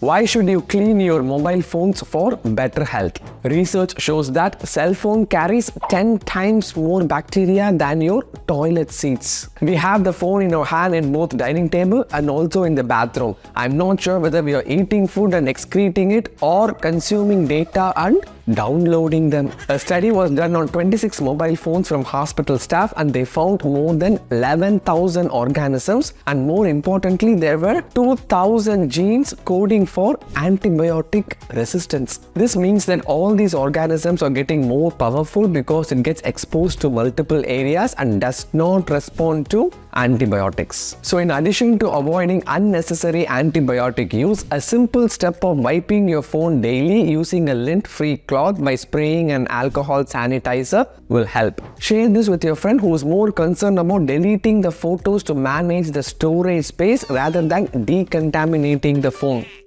Why should you clean your mobile phones for better health? Research shows that cell phone carries 10 times more bacteria than your toilet seats. We have the phone in our hand in both dining table and also in the bathroom. I'm not sure whether we are eating food and excreting it or consuming data and downloading them. A study was done on 26 mobile phones from hospital staff and they found more than 11,000 organisms and more importantly there were 2,000 genes coding for antibiotic resistance. This means that all these organisms are getting more powerful because it gets exposed to multiple areas and does not respond to antibiotics. So in addition to avoiding unnecessary antibiotic use, a simple step of wiping your phone daily using a lint-free cloth by spraying an alcohol sanitizer will help. Share this with your friend who is more concerned about deleting the photos to manage the storage space rather than decontaminating the phone.